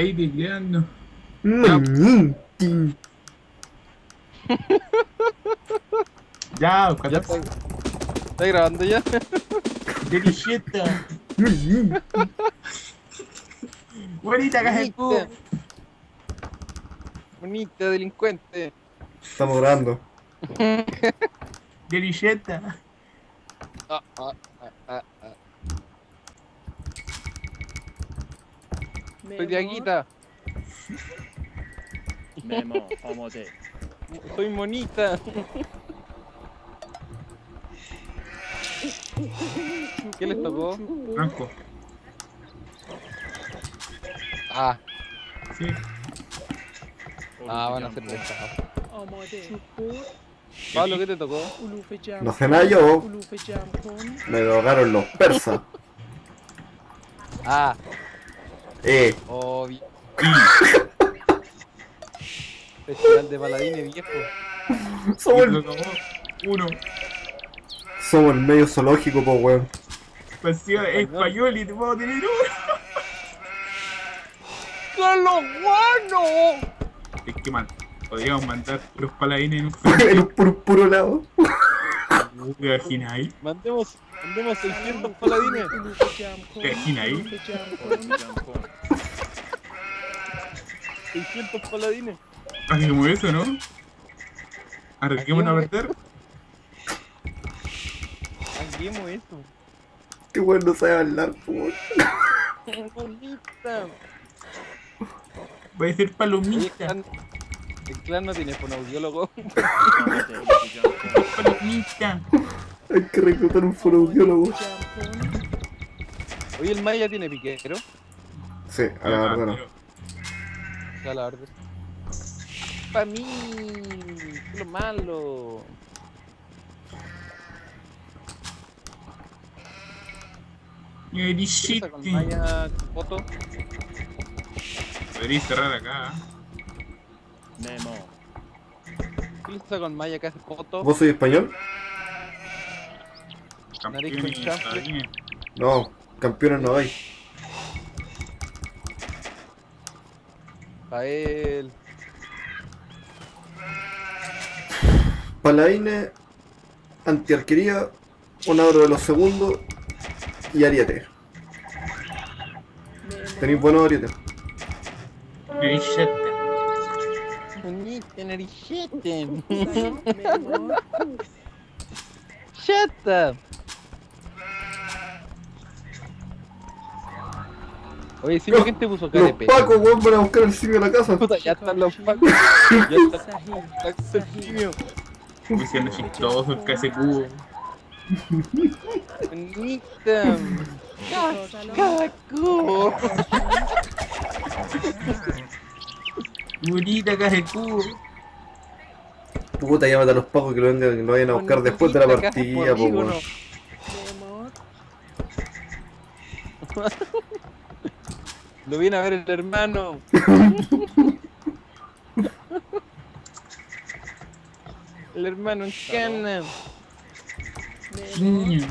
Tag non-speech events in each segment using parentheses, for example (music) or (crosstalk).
estáis tecleando? Mm, mm, Ya, ¿Ya está, está grabando ya? Delicieta. mm, mm. Bonita cubo. Bonita, delincuente. Estamos grabando. Delicieta. Ah, ah, ah, ah, ah. Soy Diaguita. Memo, homo. Soy monita. ¿Qué les tocó? Blanco. Ah. Sí. Ah, van a ser pesados. Pablo, ¿qué te tocó? No sé nada yo. Me drogaron los persas. Ah, eh, obvio. Festival (laughs) de paladines viejo. somos el. Uno. somos el medio zoológico, po, weón. Pasión español y te puedo tener uno. (laughs) ¡Carlos Guano! Es que man, podríamos mandar los paladines en un (laughs) en un puro, puro lado. ¿Te imaginas ahí? Mandemos, Andemos 600 paladines. ¿Qué ahí? 600 paladines. Así como eso, ¿no? Arranquémonos a perder. Arranquemos eso. Qué bueno no sabe hablar, Palomita. Voy a decir palomita. El clan no tiene fonoaudiólogo. (laughs) palomita. Hay que reclutar un fonoaudiólogo. Oye, el Maya tiene piquero. Sí, a la verdad no. A la verdad. Pa' mí, es lo malo. Eres con Maya Copoto? Deberías cerrar acá. Memo. ¿Qué con Maya Copoto? ¿Vos sois español? No, campeones no hay. A él. Paladines, antiarquería, un abro de los segundos y ariete. Tenéis buenos arietes. (laughs) Shut up! Oye, si la gente puso cara de pedo. Paco, weón, van a buscar el simio a la casa. Puta, ya están los Pacos. (laughs) ya está el simio. Diciendo chistoso, casi cubo. Bonita. Cada cubo. Bonita, casi cubo. Puta, llámate a los pacos que lo, vengan, que lo vayan a buscar después de la partida, po, weón. (laughs) معمار Lo viene a ver el hermano. el hermano en cana. معمار Niño.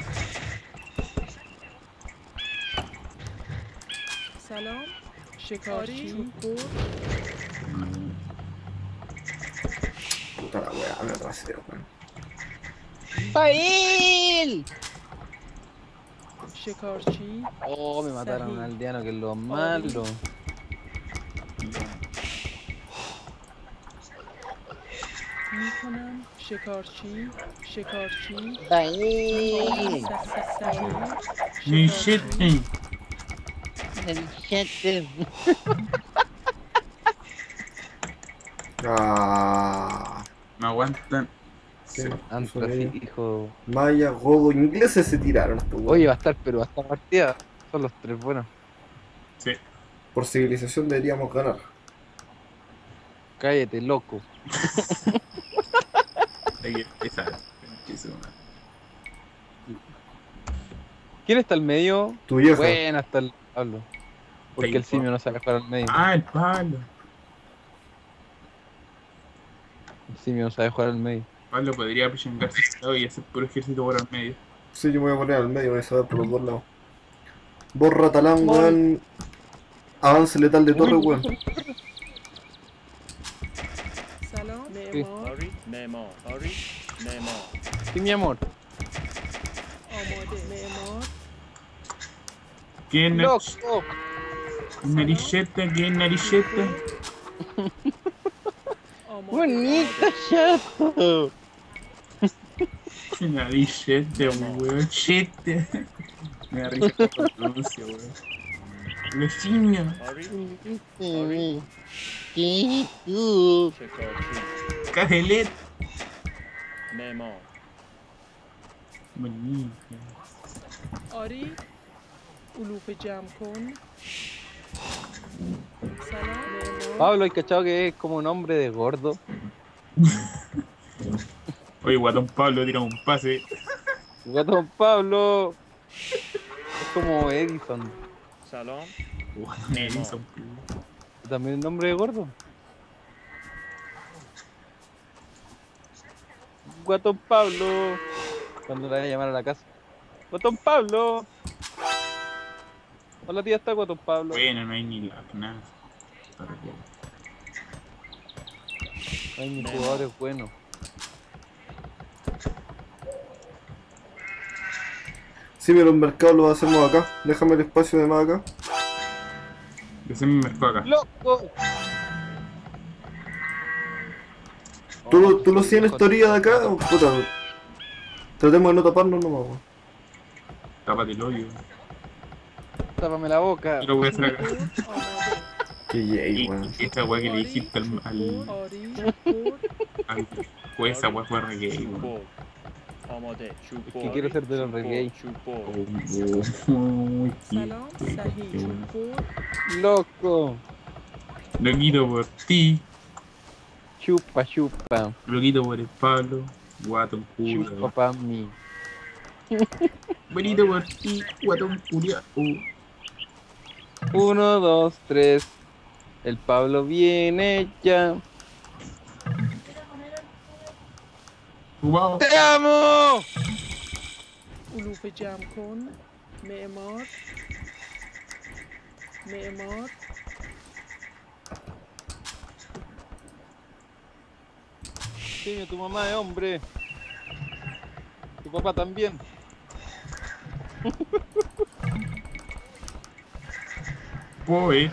سلام شکارچی برد Puta la weá, me atrasé, weón. ¡Fael! شکارچی Oh, me mataron a un Sahil. aldeano que es lo malo. میکنم شکارچی شکارچی ¡Fael! صحیح Delicieta. Ah. Me aguantan. Sí, ellos. hijo. Maya, Godo, ingleses se tiraron estos weón. Oye, va a estar, pero va a estar partida. Son los tres buenos. Sí. Por civilización deberíamos ganar. Cállate, loco. (laughs) ¿Quién está al medio? Tu vieja. Buena está el Pablo. Porque el simio no sabe jugar al medio. Ah, el palo. El simio no sabe jugar al medio. Pablo podría presionarse lado y hacer puro ejército por al medio. Sí, yo me voy a poner al medio, voy a saber por los dos lados. borra Ratalán, weón. Avance letal de torre, weón. Salón, Nemo. Nemo, Ori, Nemo. Sí, mi amor. ¿Quién es? Narilleta, ¿quién narilleta? Bonita, chato. Finalillete, weón. Chete. Me da risa que pronuncio, weón. Vecino. ¿Qué tú? Cajelet. Memo. Bonito. Ori. Ulupe jam con. Pablo, el cachado que es como un hombre de gordo. (laughs) Oye, Guatón Pablo tira un pase. Guatón Pablo. Es como Edison. Salón. Guatón Edison. También el nombre de gordo. Guatón Pablo. Cuando la voy a llamar a la casa. Guatón Pablo. Hola tía, está Guatón Pablo. Bueno, no hay ni la nada. No hay ni jugadores buenos. Sí, pero el mercado lo hacemos acá. Déjame el espacio de más acá. Hacemos el mercado acá. ¡Loco! ¿Tú, tú lo hacías en esta orilla de acá? Puta. Tratemos de no taparnos nomás, weón. Tápate el hoyo. Tápame la boca. Pero voy a hacer acá. Qué yay, weón. Esa weá que le dijiste al. al. al. Esa weá fue re gay, weón. Es quiero ser de los reggae. Loco. Loquito por ti. Chupa, chupa. Loquito por el Pablo. Guatón culo. Chupa pa' mí. (laughs) Bonito por ti, guatón culiao. Uno, dos, tres. El Pablo viene ya. Wow. ¡Te amo! علوف جمع کن معمار معمار Simio, tu mamá es hombre. Tu papá también. (laughs) Poe.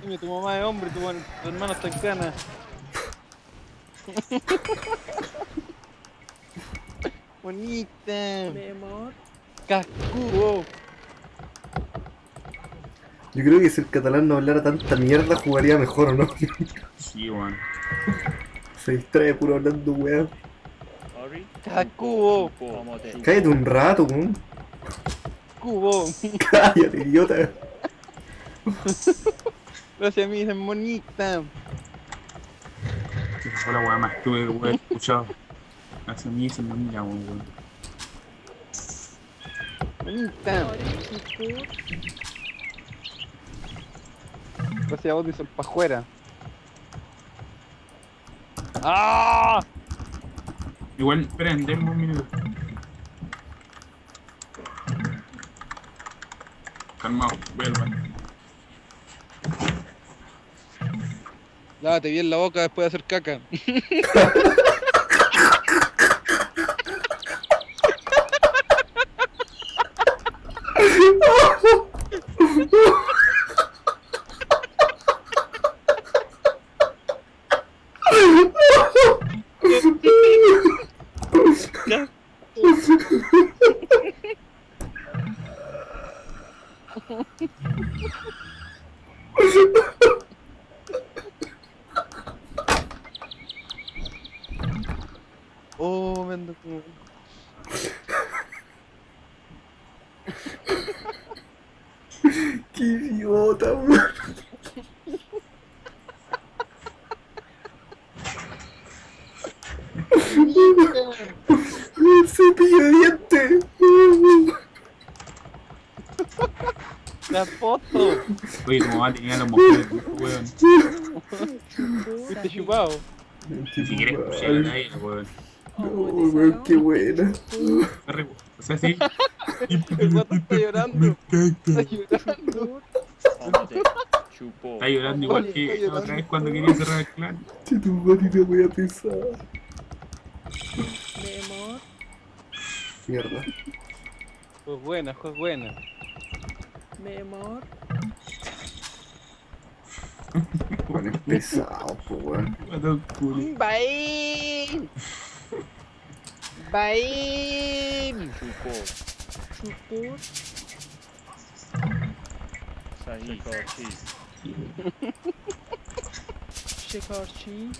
Simio, tu mamá es hombre, tu, tu hermano está en cana. (laughs) Bonita. Mi. Cascudo. Yo creo que si el catalán no hablara tanta mierda jugaría mejor, o ¿no? (laughs) sí, weón. Se distrae puro hablando, weón. Cacubo. Cállate un rato, weón. Cubo. (laughs) Cállate, idiota. Gracias a mí, dicen. Fue la weá más tuve que haber escuchado. Hace mí se me mira, weón. Gracias a vos dicen pajuera. ¡Ah! Igual, esperen, denme un minuto. Calmado, voy al baño. Lávate bien la boca después de hacer caca. (laughs) Oh, me ando como... Qué idiota, weón. El cepillo de dientes. La foto. Oye, como va a tener los mosquitos, weón. Fuiste chupado. Ni siquiera escuché a nadie, weón. Oh, weón, qué buena. O sea, sí. (laughs) El guato está llorando. Está llorando. Chupó. Está llorando igual que otra vez cuando quería cerrar el clan. Che, tu matita voy a pesar. Mierda. Fue buena, fue buena. Memória. Olha o pessoal, pô. Vai dar o culo. Bye! Bye! Chucou. Chucou. Saí. Chicote. Chicote.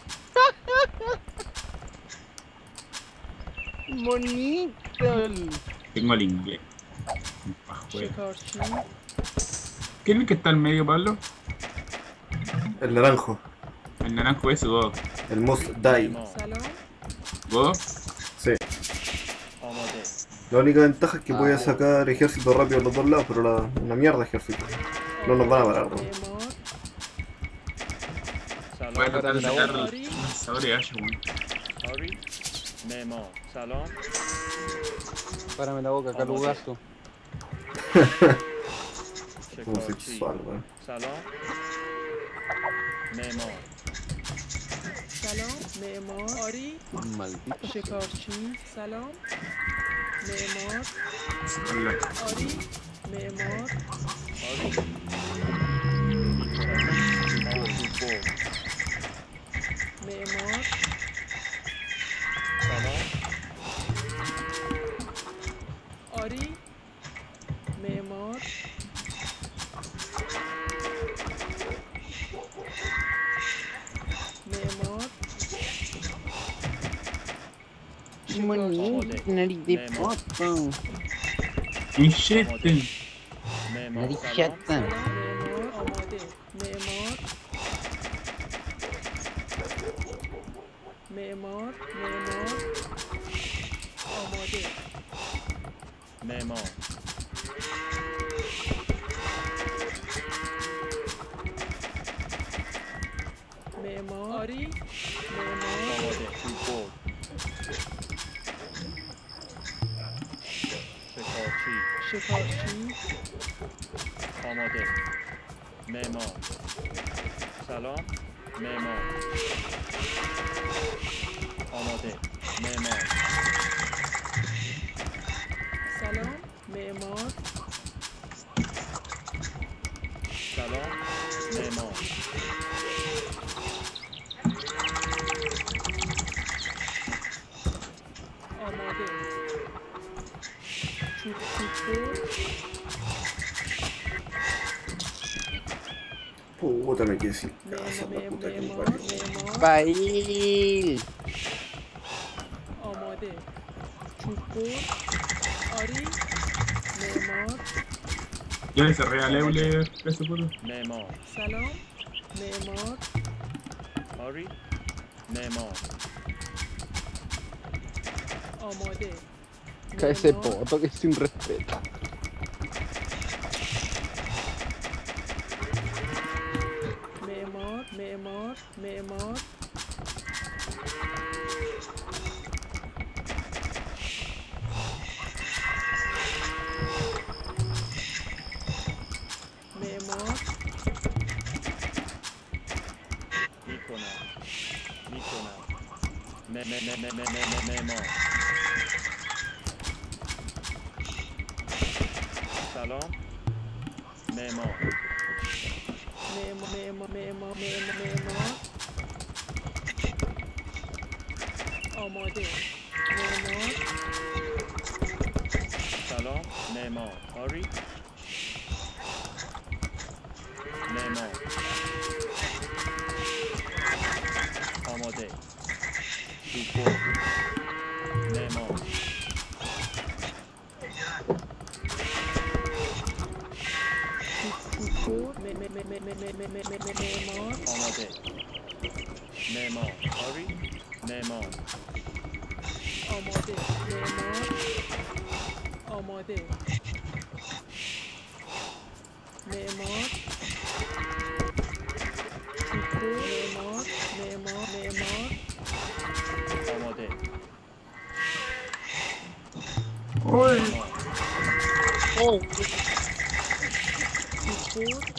Bonito. Tengo el inglés. Chicote. ¿Qué es que está en medio, Pablo? El naranjo. El naranjo ese, God. El Must Die. ¿God? Sí. La única ventaja es que voy a sacar ejército rápido a los dos lados, pero la, una mierda ejército. No nos van a parar, ¿no? Voy a tratar de sacar el Ash, Memo, salón. Párame la boca, Calugazo. شکارچی. سلام. معمار. سلام معمار. آری. شکارچی سلام. معمار. آری؟ معمار. آری. معمار. monnaie, une idée propre. Nichette. Nichette. Memor, memor, Memori. penses-tu Commandé. Mes. Salon. Mes membres. Commandé. Mes. Ismail. Ya le cerré a Euler, eso. Memo. Salón, Memo. Ori, Memo. Omode. Cae ese poto que es un. Oh. Oh. Oh.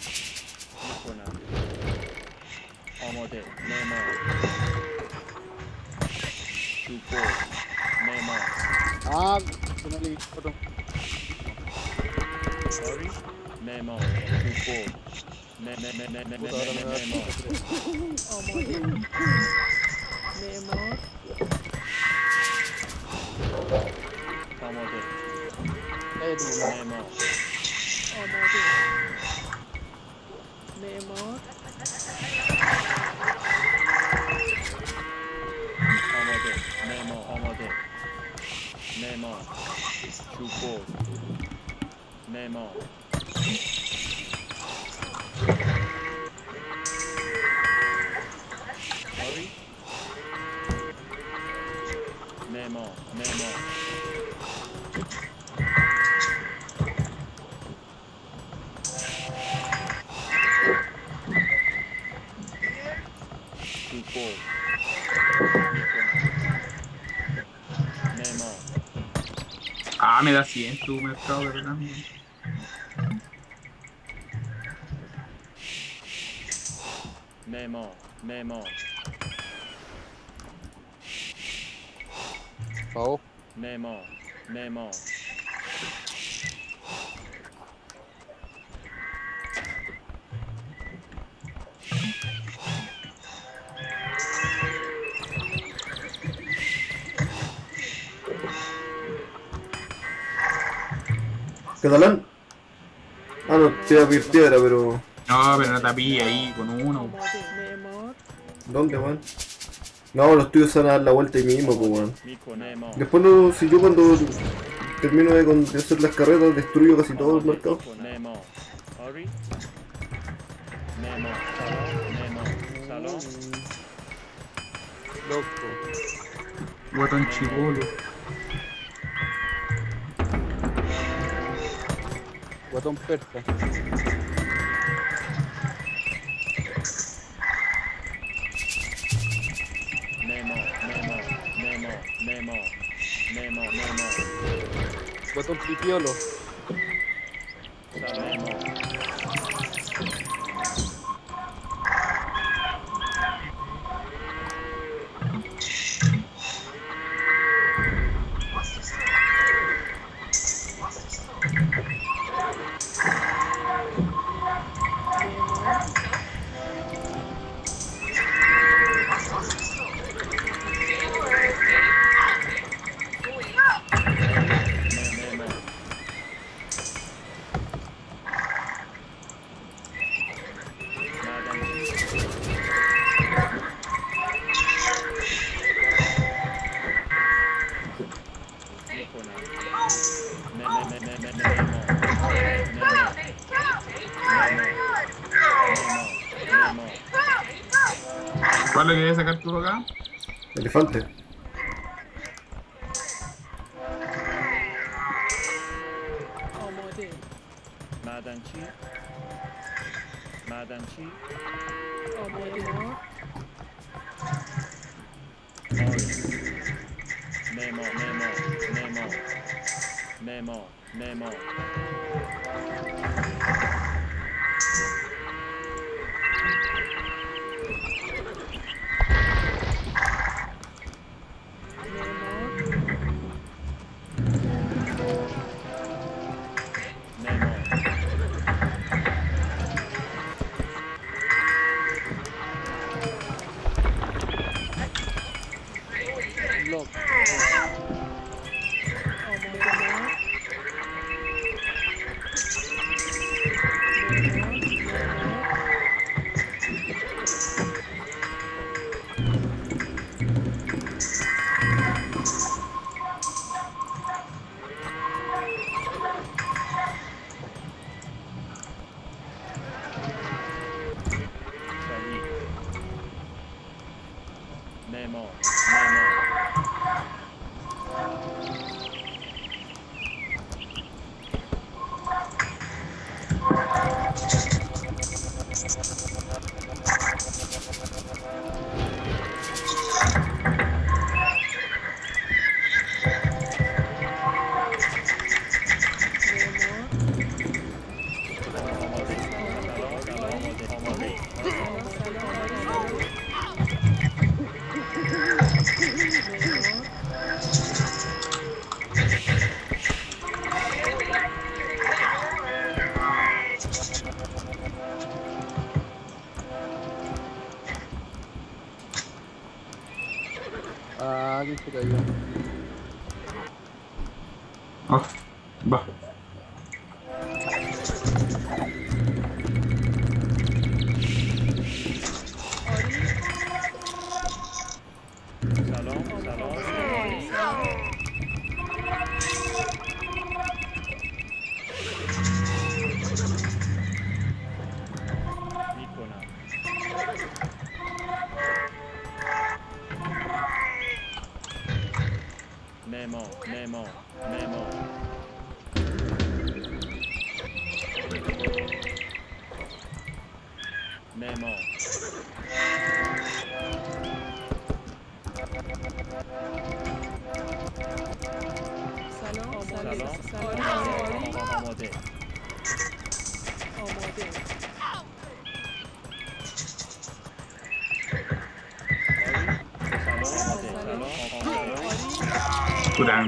se me le otro. Sorry. Memo. Chupor. Me me me me me Me da 100 tu mercado de verdad. weón. Memo. Memo. Memo. Memo. tira piedra, pero. No, pero no tapí ahí con uno. ¿Dónde, weón? No, los tuyos se van a dar la vuelta ahí mismo, pues weón. Después, no, si yo cuando termino de, hacer las carreras, destruyo casi todo el mercado. Loco. Guatón chibolo. Guatón Perca. Memo, memo, memo, memo, memo, memo. Guatón Pipiolo.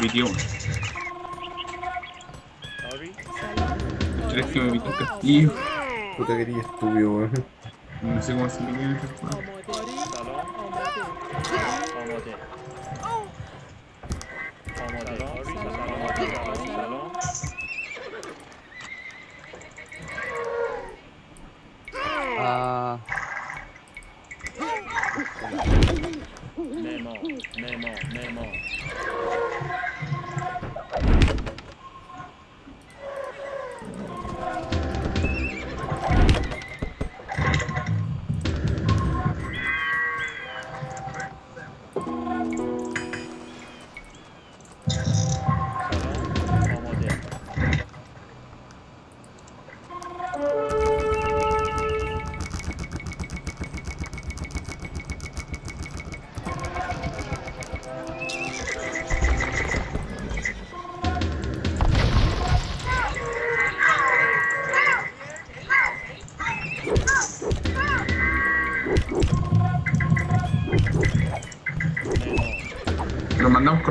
pitió. ¿Crees que me pitió un castillo? Puta que estúpido, weón. No sé cómo se me queda el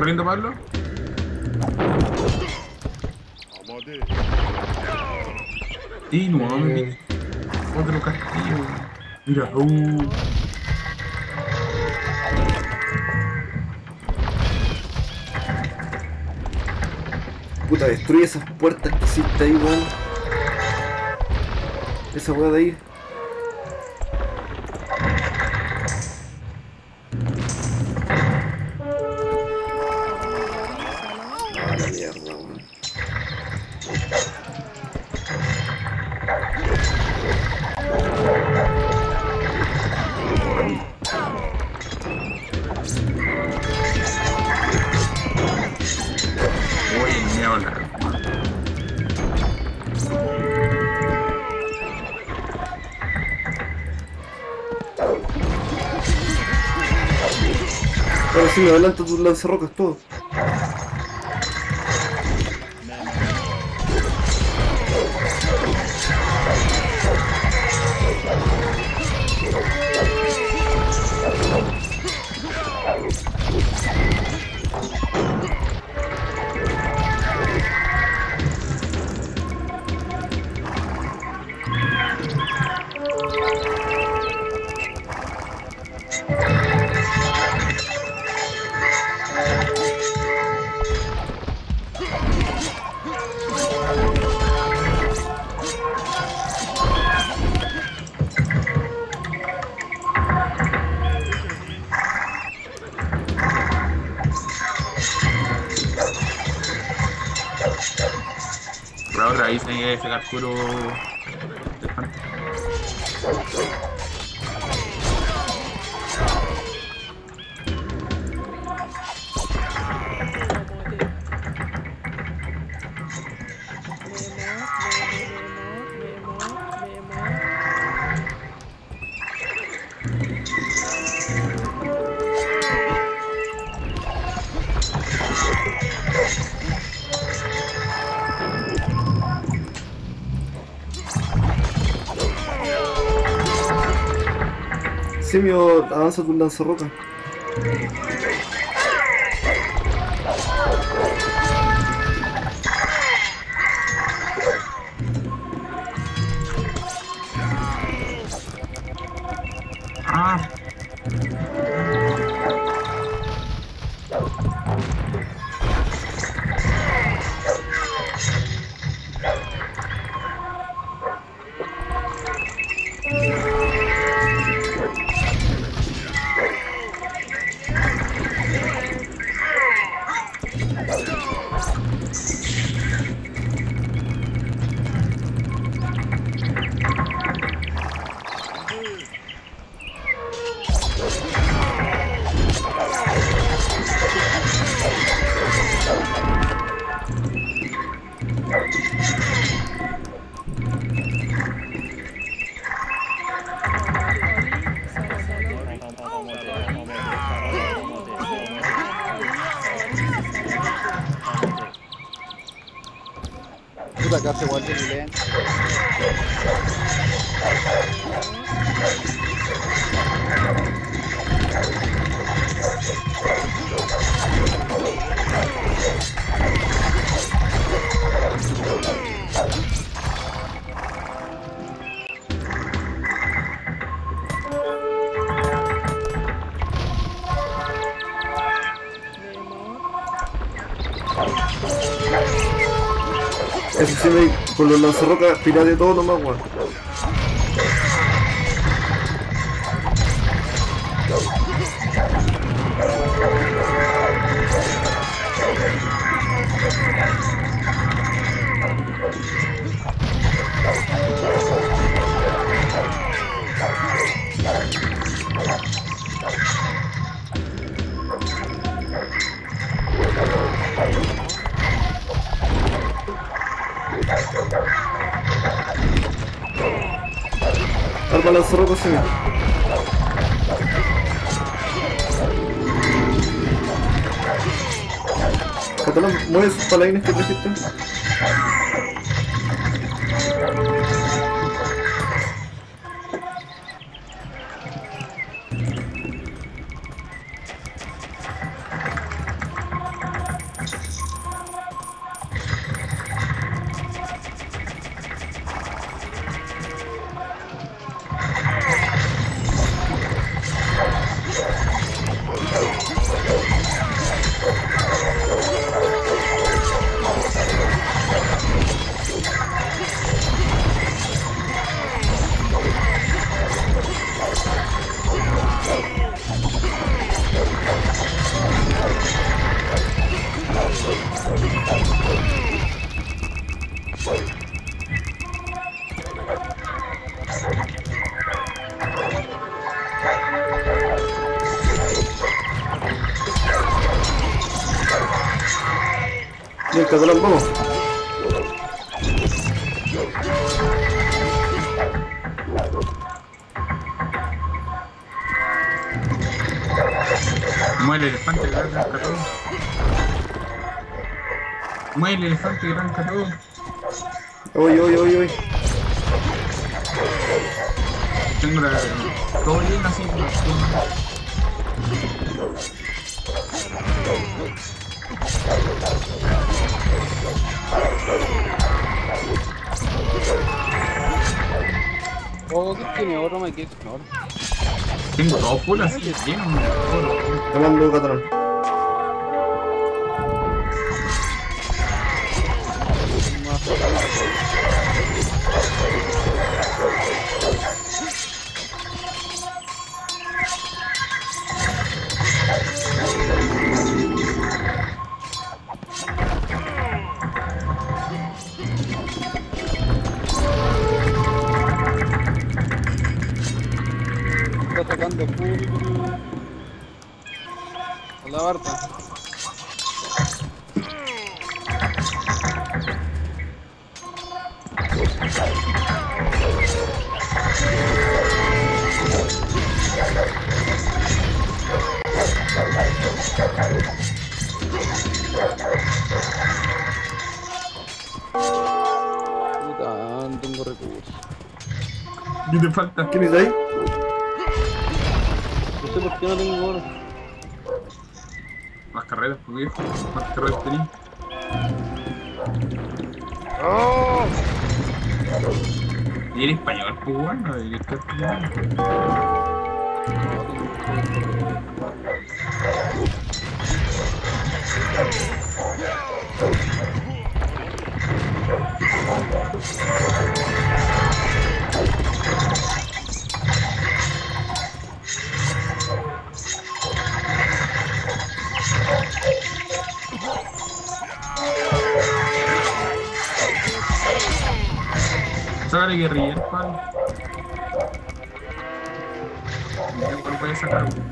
corriendo, Pablo? No, Eh. Otro castillo. Mira, uh. Puta, destruye esas puertas que hiciste ahí, weón. Esa weá de ahí. Me adelanta tus lanzarrocas todo. Tenía Simio, avanza tu lanzarroca. Con los lanzarrocas, pirate todo nomás, weón. Catalán, mueve esos paladines que trajiste. Catalán, vamos. Muere el elefante arranca todo. Muere el elefante que arranca full así, lleno. Te Puta, no tengo recursos. ¿Qué te falta? ¿Qué necesitáis? No sé por qué no tengo oro. Más carreras, pues viejo. Más carreras tenés. Y eres español, pues bueno, deberías estar Sorry, Irfan. Yang berpesa sekarang.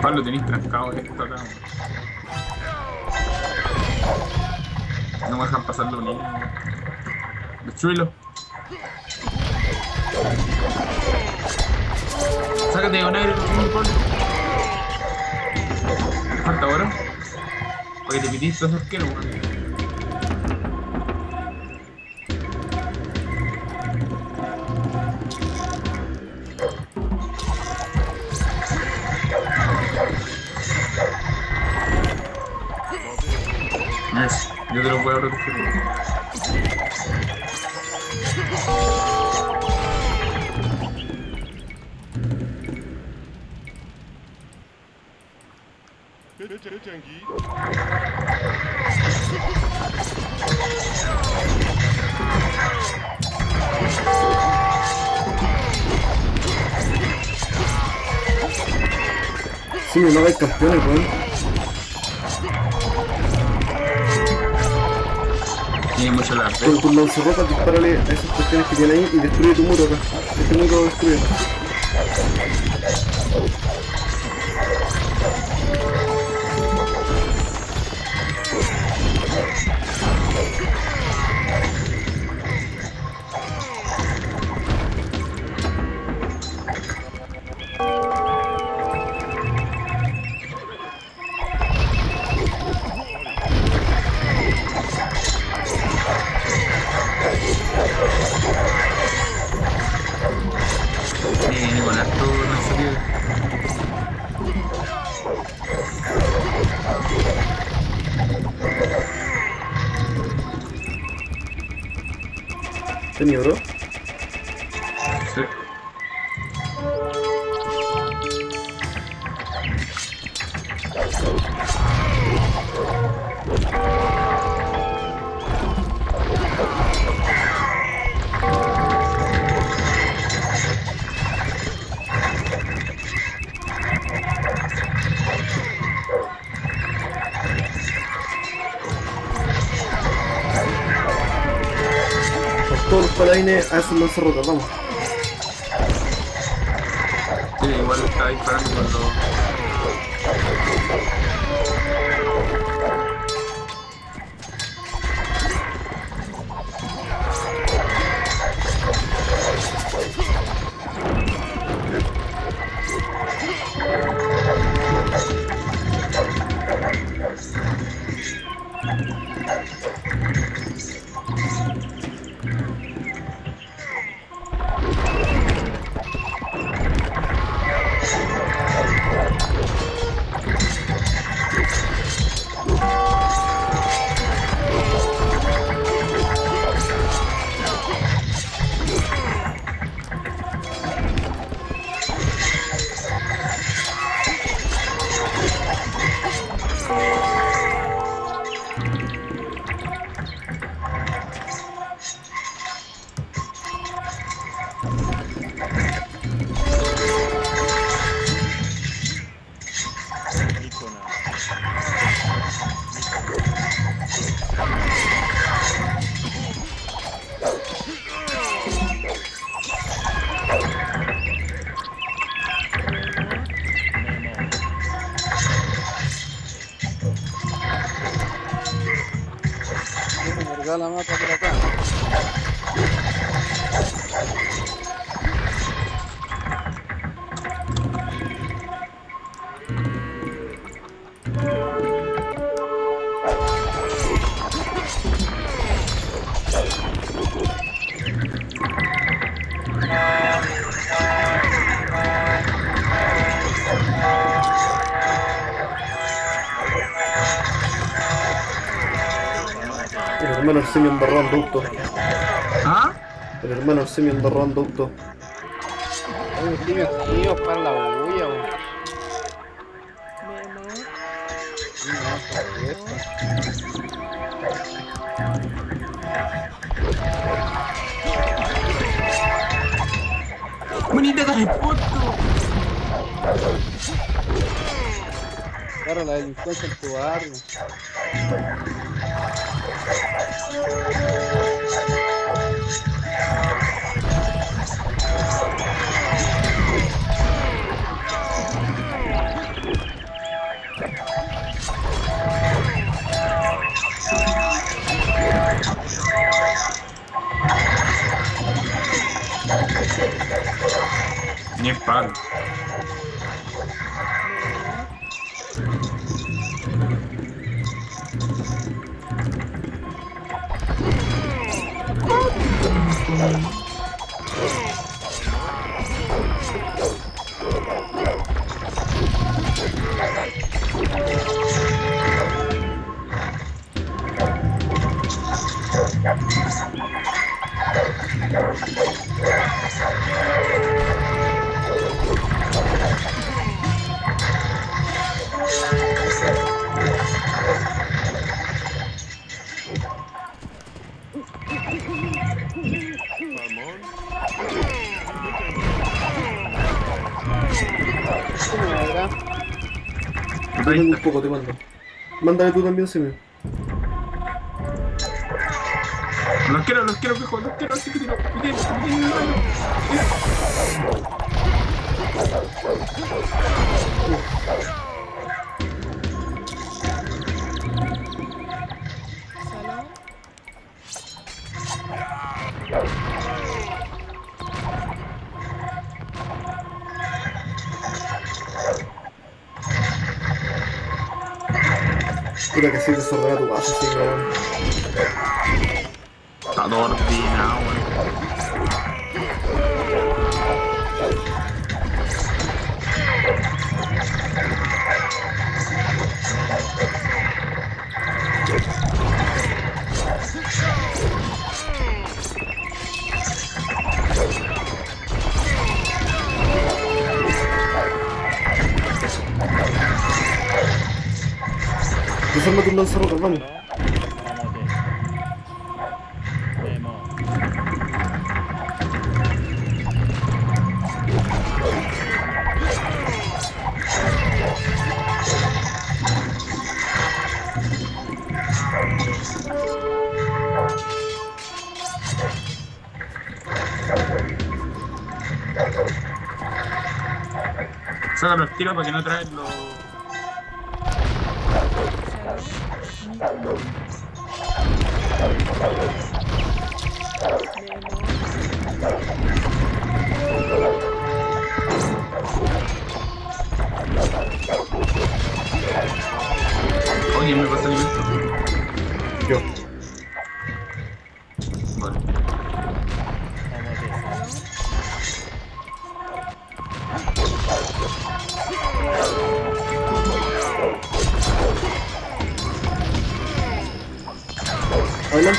Pablo, tenéis trancado esto acá. No me dejan pasarlo ni. Destruílo. Sácate de aire, Pablo. ¿Te falta oro? Porque te pitiste esos arqueros, weón. Hay campeones, weón. Tiene mucho la Con tus lanzarropas dispárale a esas cuestiones que tiene ahí y destruye tu muro acá. Este muro lo destruye. Tenía, a esos lanzarropas, vamos. Sí, igual está disparando cuando. El hermano Arsemio embarró en ducto. ¿Ah? El hermano Arsemio embarró en ducto. Hay un simio mío para la bulla. Sí. ¡Bonita de puto! Para la delincuencia en tu barrio. Ni es Bye. Poco, te mando. Mándame tú también, Semi. Puta que sí, desordenar Saca los tiros para que no traen los. Oye,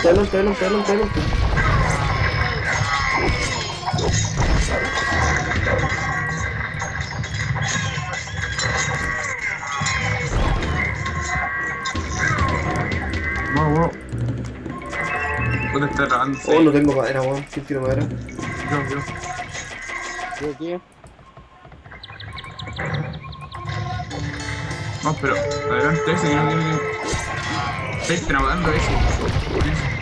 Adelante, adelante, adelante, adelante, adelante. Wow, wow. ¿Dónde está grabando? Oh, no tengo madera, weón. ¿Quién tiene madera? Yo, yo. ¿Yo? No, pero adelante ese que no tiene que. Estáis trabajando ese.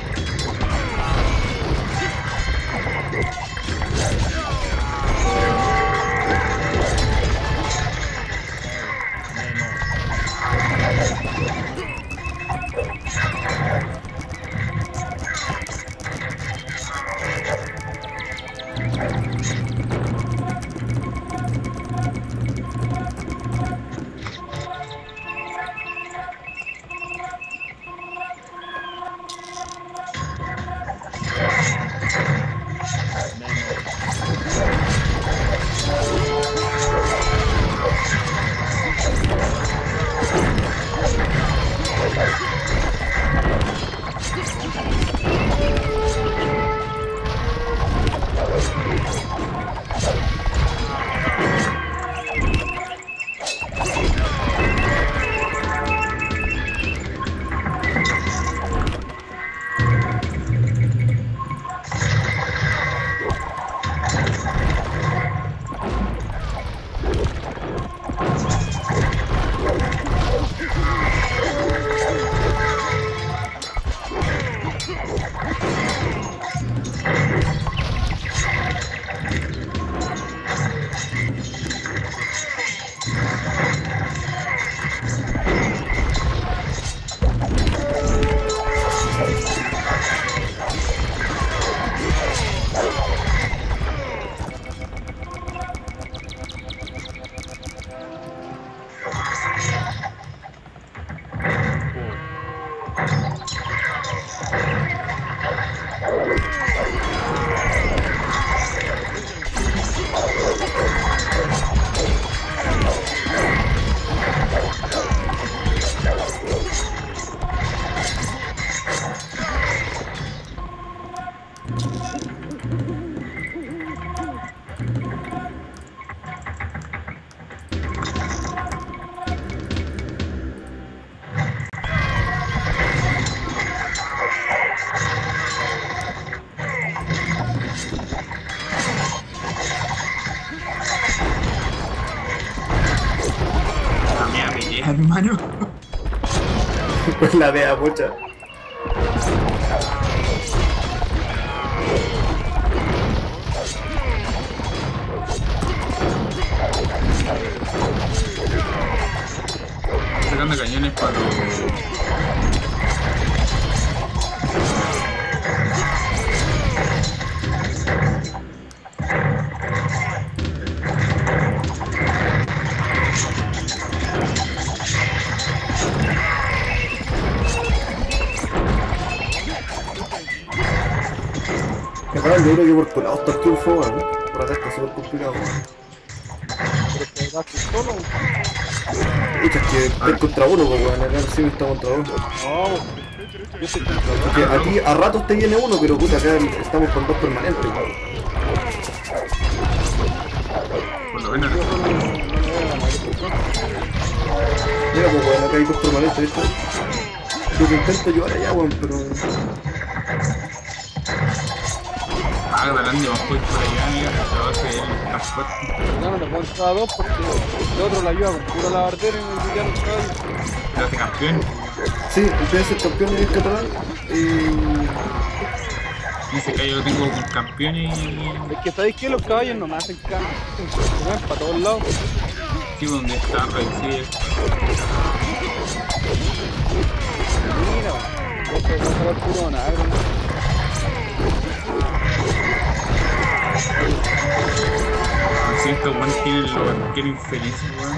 Pues la vea que por tu lado está el triunfo, weón. Por acá está súper complicado, weón. Pero te vas tú solo. Pucha, es que estoy contra uno, pues, weón. Acá sí está contra uno. No, Porque aquí a ratos te viene uno, pero puta, acá estamos con dos permanentes, weón. Menos. Mira, pues, weón, acá hay dos permanentes, ¿viste? Yo que intento llevar allá, weón, pero. Ah, Grande, vamos por allá, mira. Se va a hacer el transporte. No, no le puedo entrar a dos porque el otro la ayuda con puro lavardero y me villano caballo. Pero hace campeón. Sí, usted es el campeón en catalán. Y. Dice que yo tengo un campeón y. Es que sabéis que los caballos no me hacen caso. Se van para todos lados. Sí, donde está reducido. Mira, esto va a sacar puro nada. Así estos weones tienen los arqueros infelices, weón.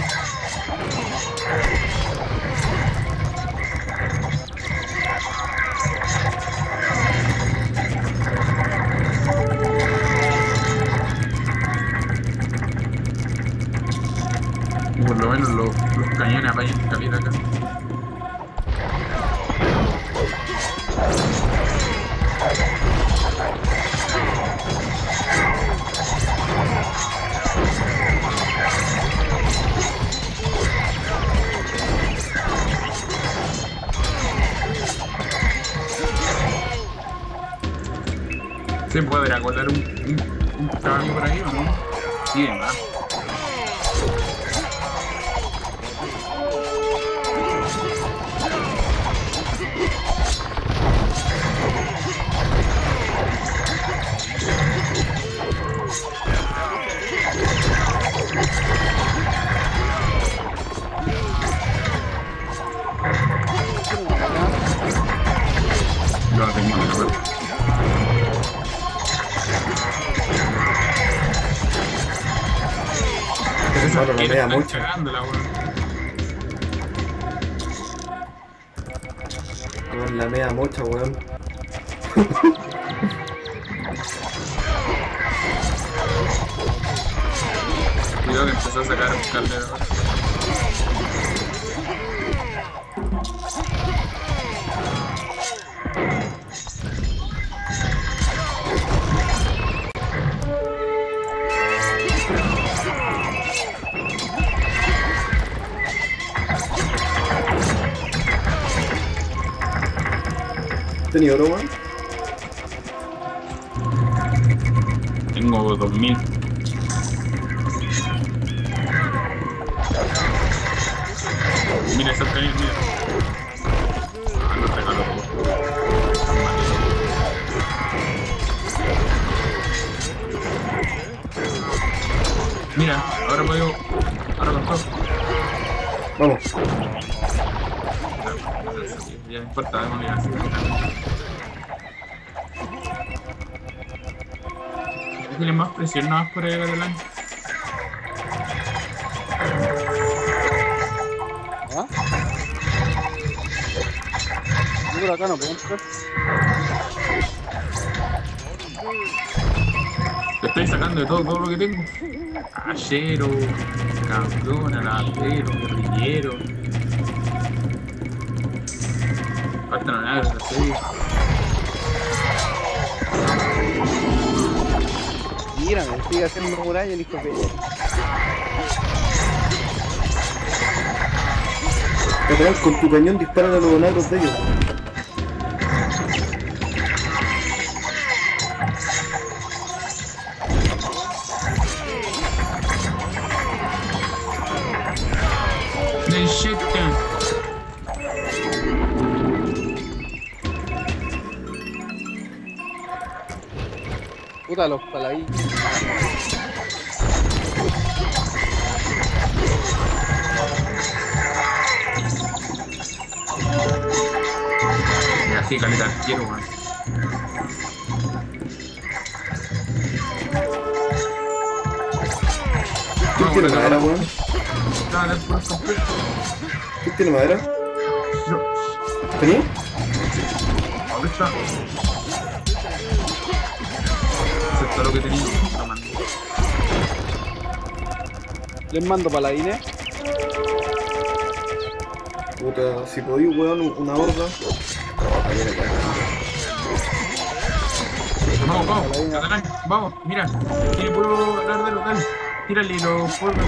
Por lo menos los, los cañones apañan caleta acá. Nada más por ahí adelante. ¿Ah? Yo por acá no puedo entrar. Le estoy sacando de todo, todo lo que tengo. Ayer, campeón, aladero, guerrillero. Faltan los negros, así. Mira, me sigue haciendo muralla el hijo de Catalán, con tu cañón dispara a los bonagros de ellos. Puta, los paladines. Y así, caleta, quiero, weón. ¿Quién tiene madera, weón? Dale, por completo. ¿Quién tiene madera? Yo. ¿Tení? ¿Dónde está? Que tenía. Les mando paladines. Puta, si podí, weón, una horda. Vamos, vamos, Catalán, vamos, mira. Tiene puro lardero, dale. Tírale los polvos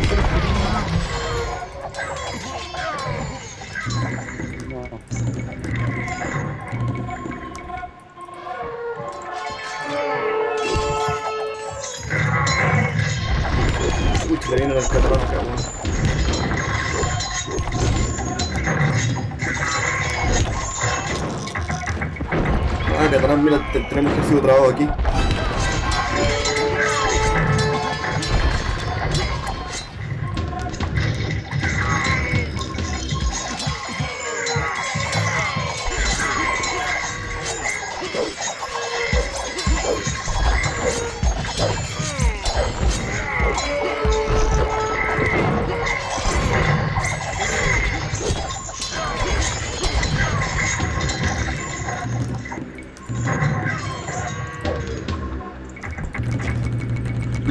trabado aquí.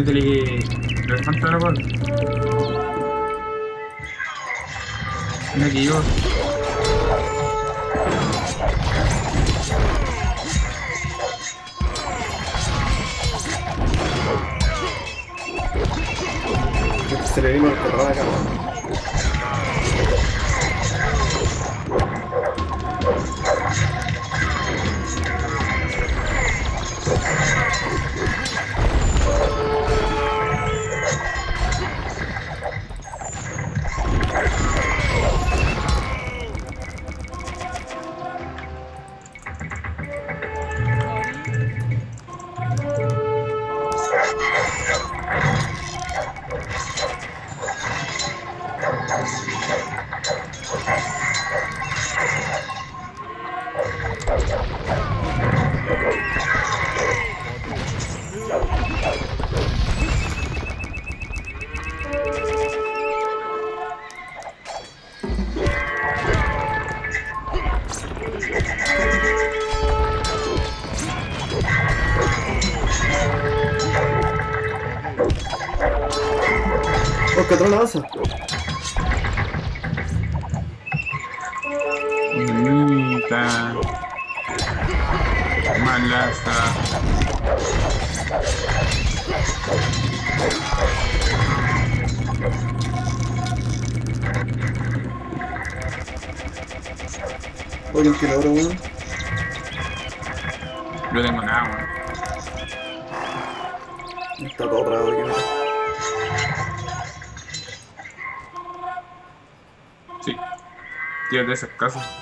Métele a la que. Se le vino el catalán acá, Tío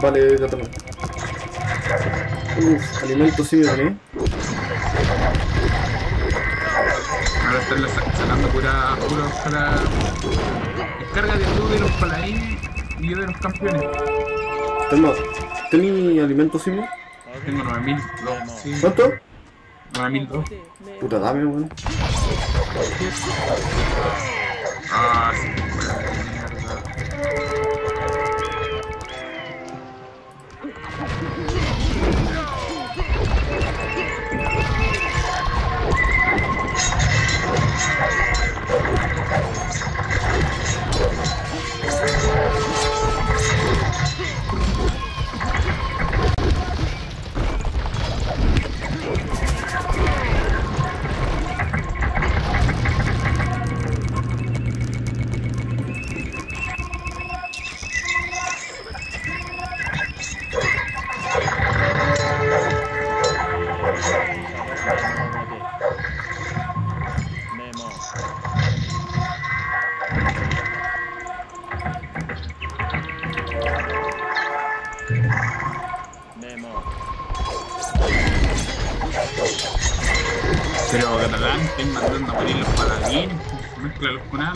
Vale, catalán. Uf, alimento sí me gané. Ahora están la- sacando pura, pura para. Descárgate tú de los paladines y yo de los campeones. Telma, ¿tení alimento sí? Tengo 9002. Sí, ¿Cuánto? 9002. Puta, dame, weón. Ah, sí, mezclalos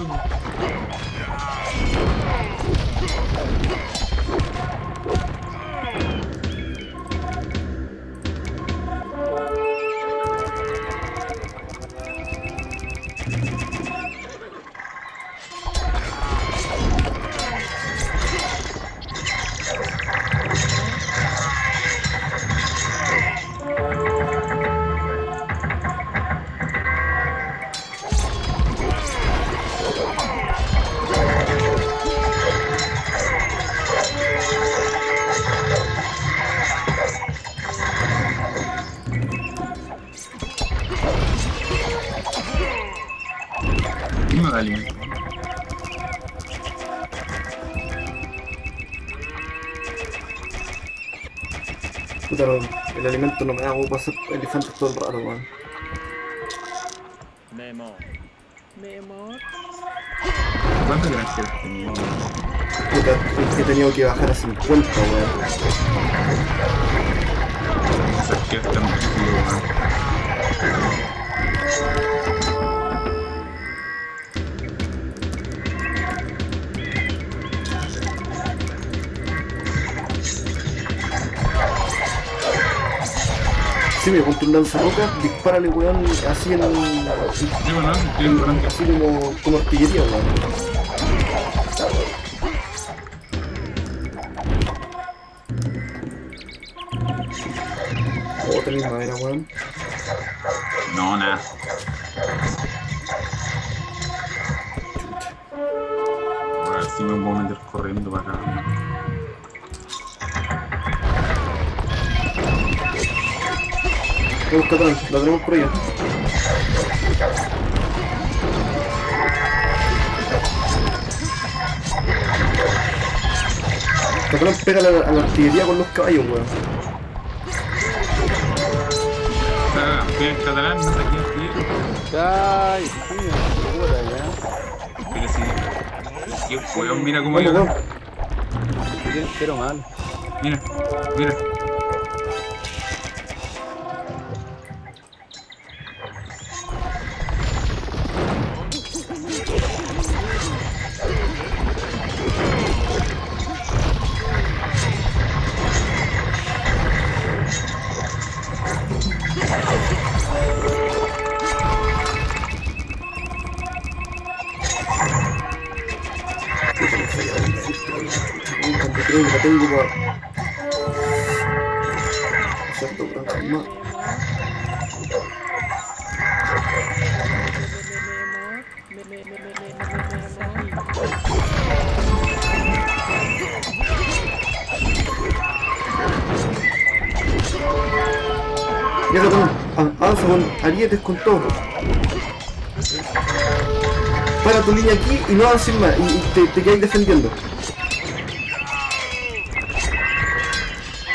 el alimento no me hago pasar elefantes todo el rato, weón. Memo. Memo. ¿Cuántos granjeros tenía? Puta, es que he tenido que bajar a 50, weón. Esas que están metidos, weón. Sí, me ponte un lanzarrocas, dispárale, weón, así en. Sí, bueno, en así como, como artillería, weón. Tenemos Catán, la tenemos por allá. Catán pega a la, a la artillería con los caballos, weón. Está, estoy en catalán, no sé quién es. Ay, sí, puta ya. Pero sí. Qué weón, mira cómo. Estoy entero mal. Mira, mira. Y no avances más, y, y te, te quedas defendiendo.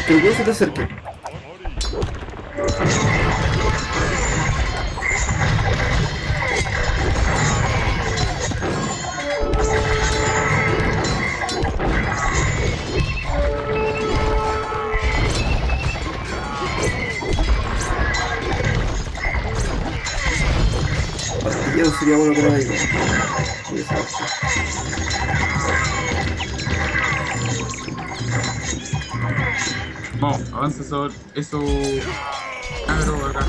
Que el se te acerque. Sería bueno tener ahí. Avanza sobre eso. Cabro acá.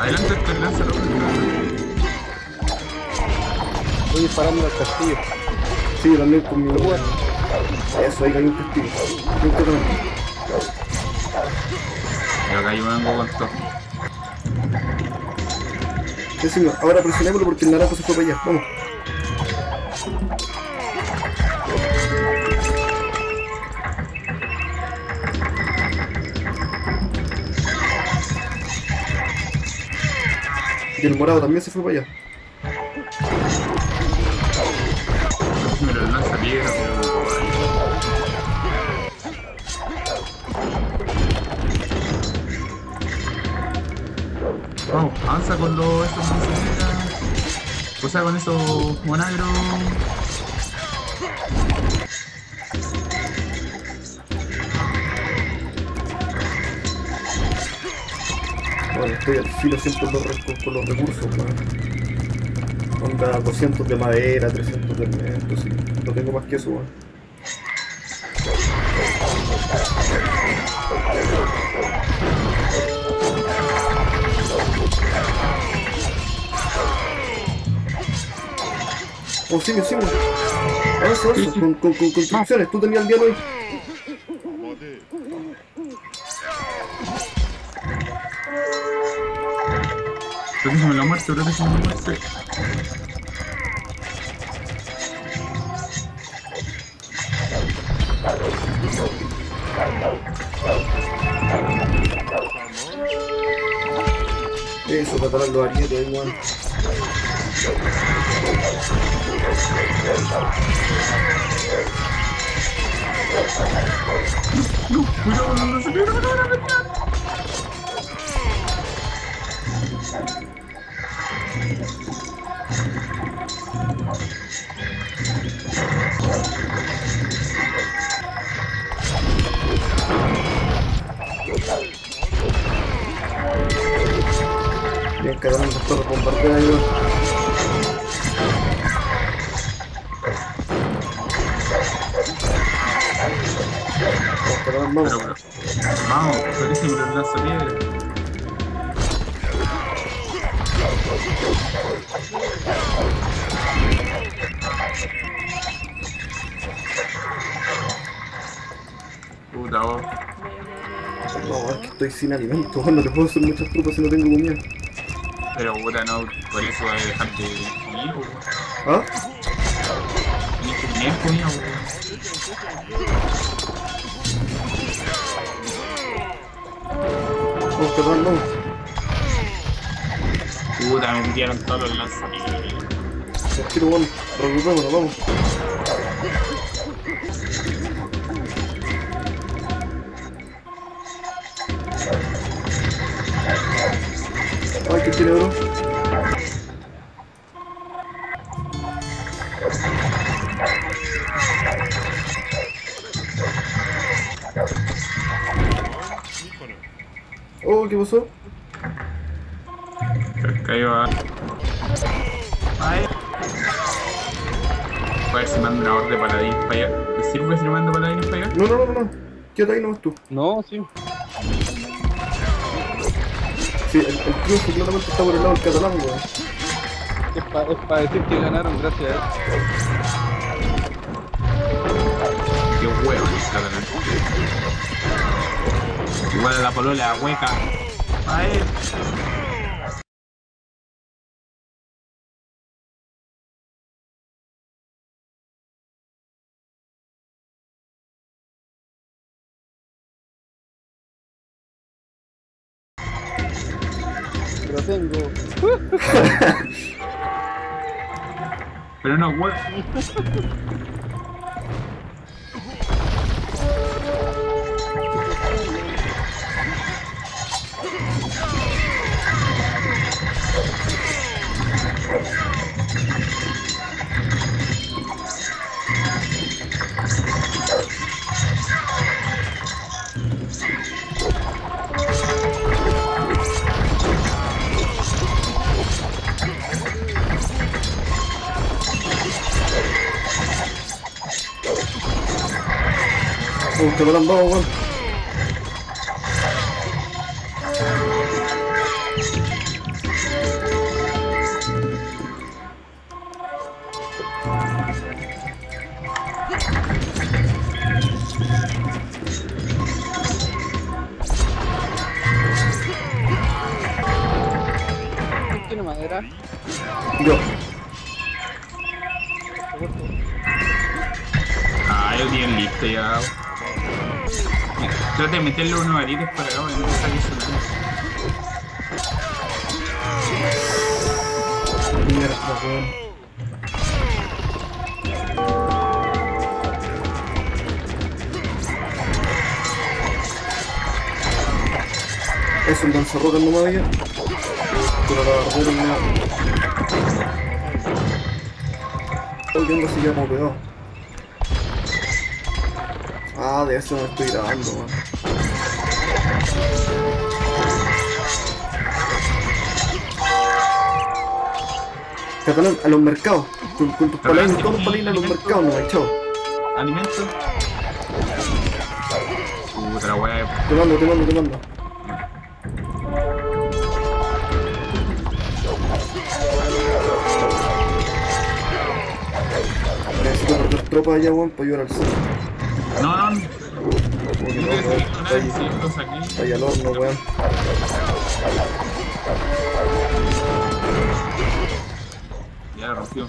Adelante, te lánzalo. Voy disparando al castillo. Sí, yo también con mi Eso, ahí cayó un testigo. Un Catán. Y acá yo vengo con todo. Sí, señor. Ahora presionémoslo porque el naranjo se fue para allá. Vamos. El morado también se fue para allá. Me lo lanza piedra, pero. Vamos, avanza con los esos. O sea, con esos monagros. Filo siempre con, los- con- con los recursos, weón. Onda 200 de madera, 300 de cemento, sí. No tengo más que eso, weón. Oh, sí, sí. Eso, eso, con, con, con construcciones. Tú tenías el día de hoy. Protégeme la muerte, protégeme sin alimento, weón. No te puedo hacer muchas tropas si no tengo comida. Pero puta no, por eso voy a dejar de ir, weón. ¿Ah? Tienes que tener comida, weón. Vamos, cada vez más. Puta, me metieron todos los lanzapiedras. Tranquilo, weón. Recuperémonos, vamos. Ay, ¿qué tiene oro? Oh, ¿qué pasó? Ahí va. Ay. A ver si mando una orden de paladines para allá. ¿Me sirve si no mando paladines para allá? No, no, no, no, no. Quédate ahí nomás tú. No, sí. Sí, el, el triunfo claramente está por el lado del catalán, weón. Es para decir que ganaron gracias a él. Qué huevo, catalán. Igual a la polola, hueca. Ay. Pero Pero no, huevo. (laughs) Vamos, catalán, vamos, weón. A los mercados. Con, con tus palines, todos los ¿y palines a los mercados, no, chao. Alimento. Puta la weá. Te mando, te mando, te mando. Necesito perder tropas allá, weón, para ayudar al sur. No, no, no. No no, weón, siento está nada, ahí, si estos aquí. Todo.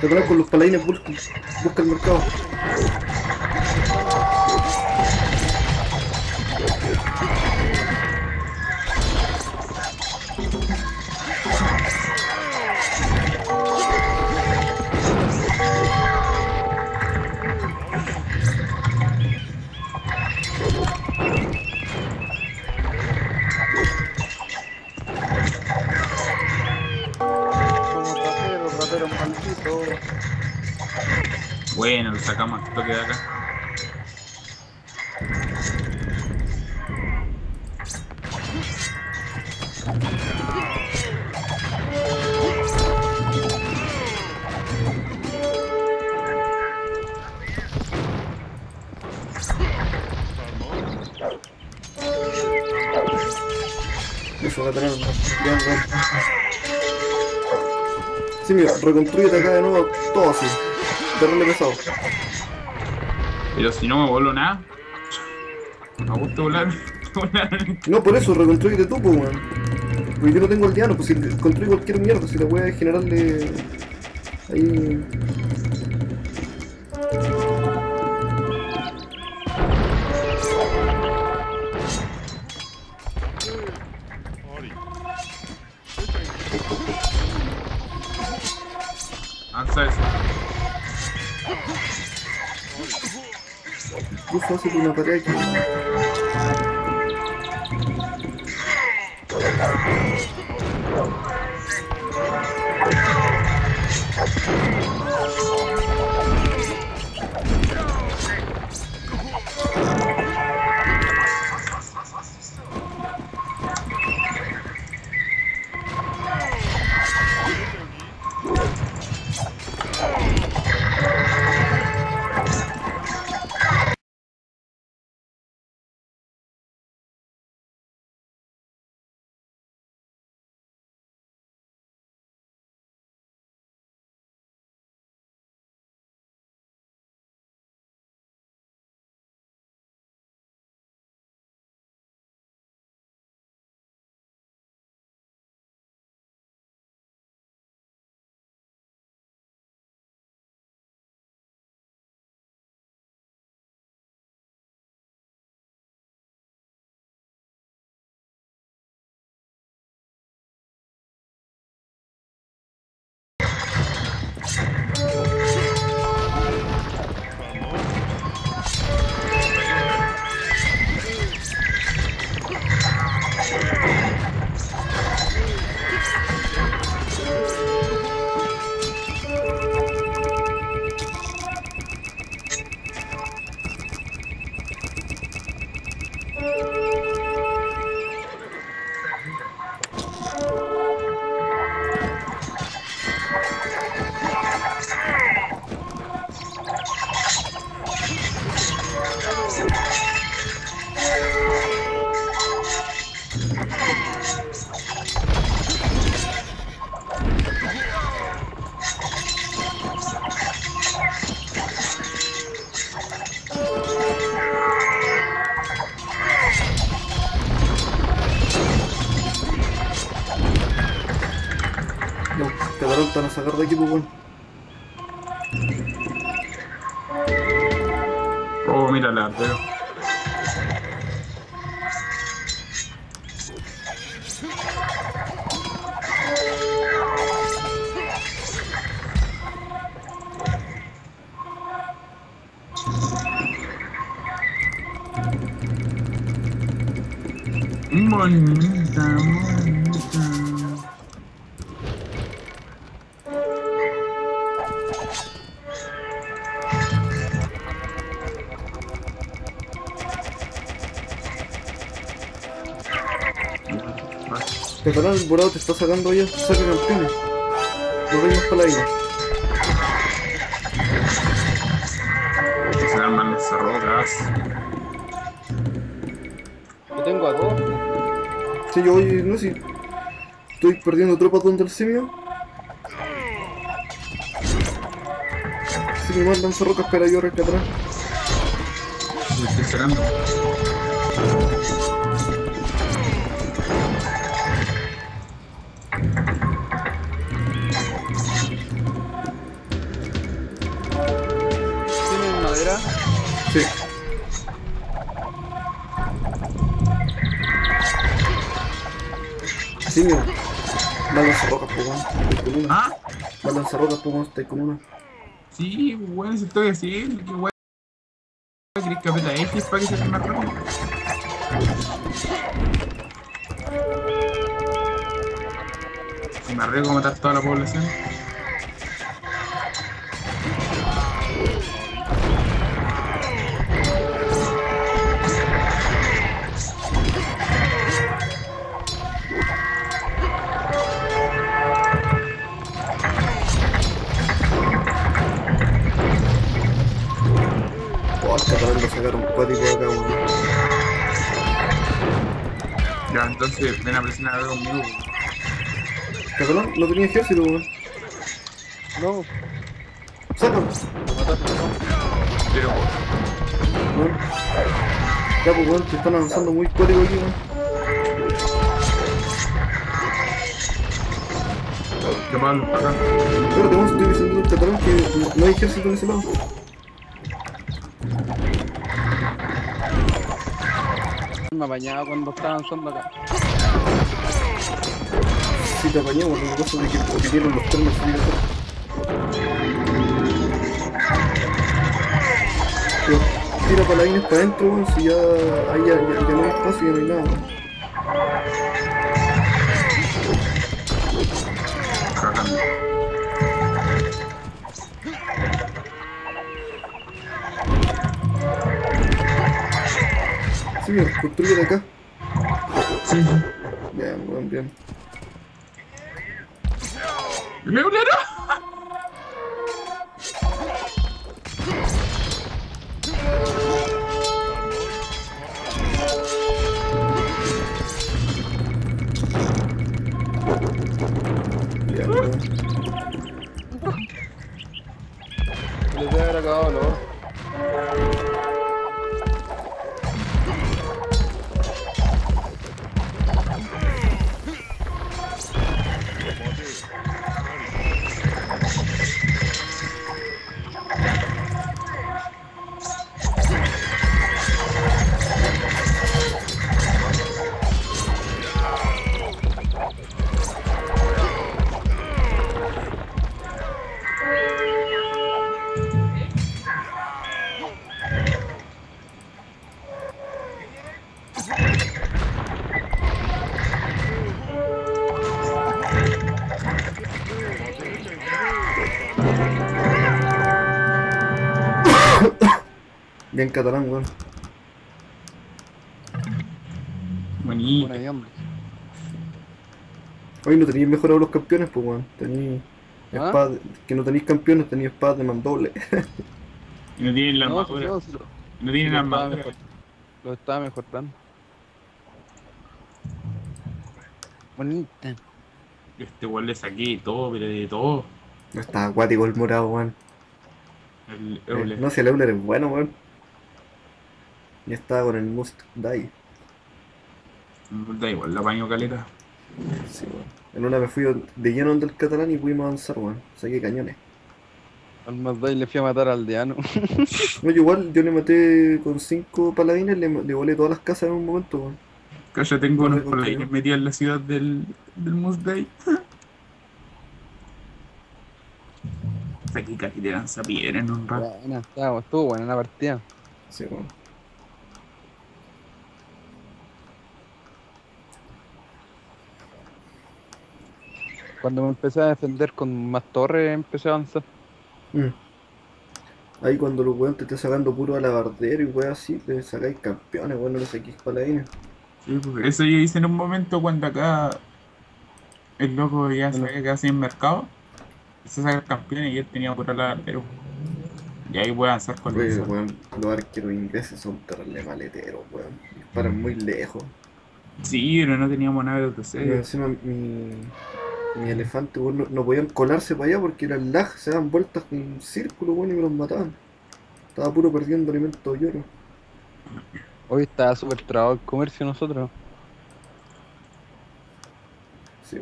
Te pones con los paladines, busca el mercado. Bueno, lo sacamos al toque de acá. Eso va a tener. Sí, mira, reconstruyete acá de nuevo todo así. Pesado. Pero si no me vuelvo nada. Me gusta volar. volar. No, por eso, reconstruyete tú, pues, weón. Porque yo no tengo aldeano, pues si construyo cualquier mierda, si la voy a generarle. Ahí. Incluso hace sacar de pues. Oh, mira la veo. Bonita, el morado te está sacando ya, saca campeones. No hay más paladines. Se arman las rocas. Yo tengo a dos. Sí, yo voy, no sé si estoy perdiendo tropas donde el simio. Si me mandan rocas para yo rescatar. Me estoy sacando. Po, weón. Estoy con una. sí, weón, eso estoy haciendo. Qué weón. ¿Querés que aprieta X para que se más rápido? Si me arriesgo a matar toda la población. Entonces ven a presionar algo conmigo. Catalán no tenía ejército, weón. No, Sácalo. Pero, Weón. Ya, pues, weón, te están avanzando muy cuático aquí, weón. Pablo, para acá. Pero te vamos a estoy diciendo al catalán que no- no hay ejército en ese lado. me apañaba cuando estaba avanzando acá. Si te apañamos, que pasa es que los trenes así de atrás. Pero tira paladines para adentro, si ya, ahí ya, ya- no hay espacio, ya no hay nada. Cagando. Sí, construye de acá. Bien catalán, weón. Bonito. Bueno, y hombre. Hoy no tenéis mejorado los campeones, pues weón. Tenéis ¿Ah? que no tenéis campeones, tenéis espadas de mandoble. Y (laughs) no tienen la No, armadura. no, sí, lo- No tienen lo estaba armadura. mejor- Lo estaba mejorando. Bonita. Este weón le saqué de todo, pero de todo. No está acuático el morado, weón. El Eh, Euler. no, si el Euler es bueno, weón. Y está con el Must Die. Da igual, lo apaño caleta. Sí, weón. En una me fui de lleno del catalán y pudimos avanzar, weón. Saqué cañones. Al más le fui a matar al aldeano. (laughs) No, yo igual, yo le maté con cinco paladines, le, le volé todas las casas en un momento, weón. Acá ya tengo unos paladines metidos en la ciudad del, del Moose Day. (laughs) Saqué caleta de lanzapiedra en un rato. Buena, estuvo buena la partida. Sí, weón. Cuando me empecé a defender con más torres, empecé a avanzar. Mm. Ahí cuando los weón te estén sacando puro alabardero y weón así, le sacáis campeones, weón, no le saquéis paladines. Sí, pues, eso yo hice en un momento cuando acá el loco ya se había quedado sin mercado. Se saca el campeón y él tenía por la arquero. Y ahí puede avanzar con Oye, eso. weón, los arqueros ingleses son terrible maleteros, weón. Disparan muy lejos. Sí, pero no teníamos naves de Y C. encima mi, mi elefante, weón, no, podían colarse para allá porque era el lag, se daban vueltas en círculo, weón, y me los mataban. Estaba puro perdiendo alimento de lloro. Hoy está súper trabado el comercio nosotros. Sí,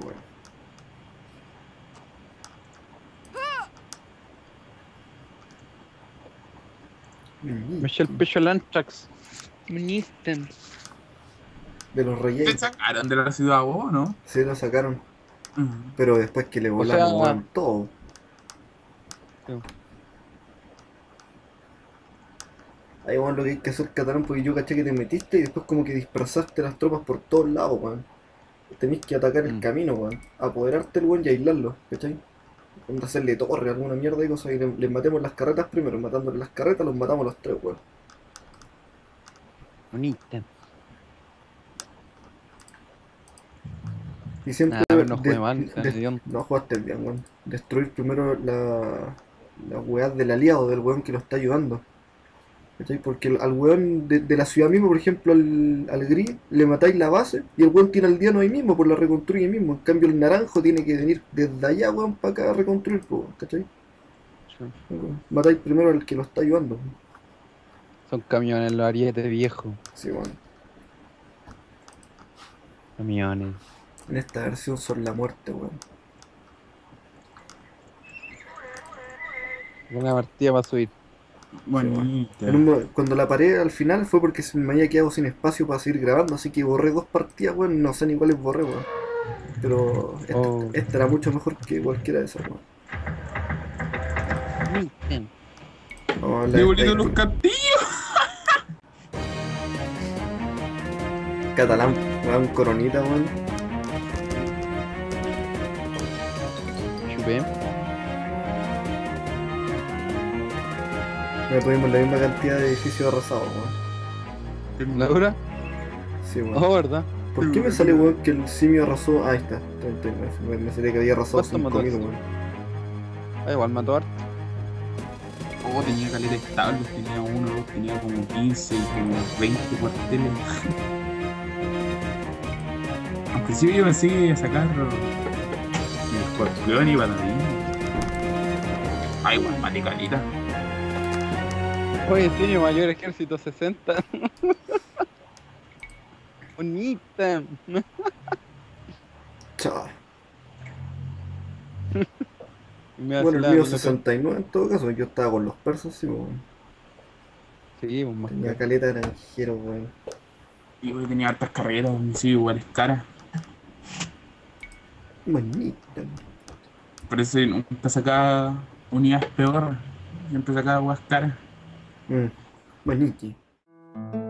eché el pecho al Antrax. Ministen. De los ¿Te reyes sacaron de la ciudad vos, no? se lo sacaron, Pero después que le volaron, sea- todo. Sí. Ahí, weón, lo que hay que hacer, Catalán, porque yo caché que te metiste y después como que dispersaste las tropas por todos lados, weón. Tenés que atacar el Mm. camino, weón. Apoderarte el weón y aislarlo, ¿cachai? Vamos a hacerle torre, alguna mierda y cosas y le- les matemos las carretas primero. Matándole las carretas los matamos los tres, weón. Ministen. Y siempre... Nah, no de- mal, de- no jugaste bien, weón. Destruir primero la... La weá del aliado, del weón que lo está ayudando. ¿Cachai? Porque al weón de, de la ciudad mismo, por ejemplo, al, al gris, le matáis la base y el weón tira al diano ahí mismo, pues la reconstruye ahí mismo. En cambio, el naranjo tiene que venir desde allá, weón, para acá a reconstruir, weón, ¿cachai? Sí. Matáis primero al que lo está ayudando. Son camiones los arietes viejos. Sí, weón. Camiones. En esta versión son la muerte, weón. Una partida para subir. Un mo- cuando la paré al final fue porque se me había quedado sin espacio para seguir grabando, así que borré dos partidas, weón. No sé ni cuáles borré, weón. Pero esta, Oh. esta era mucho mejor que cualquiera de esas, weón. Ministen. Vamos a hablar Qué bonito los castillos. catalán, weón, coronita, weón. Chupé. Le tuvimos la misma cantidad de edificios arrasados, weón. ¿La dura? Sí, weón. Oh, ¿verdad? ¿Por qué me sale, weón, que el simio arrasó? Ah, ahí está. 39. Me, me salía que había arrasado ¿Cuántos 5.000, mató? weón. Ah, igual mató harto. Oh, tenía caleta estable, tenía uno, dos, tenía como 15 y como 20 cuarteles. (laughs) Al principio yo pensé que iba a sacar escorpión y paladín. Ay, weón, mate caleta. Oye, tiene mayor ejército 60. (laughs) Bonita. Chao. (laughs) Me Bueno, el mío me lo- 69 en todo caso. Yo estaba con los persas, sí, weón. Sí, pues más Tenía caleta de granjero, weón. Y hoy tenía hartas carreras, sí, igual es cara. Manita. Parece que nunca sacaba unidades peor. Siempre sacaba aguas caras. Mm.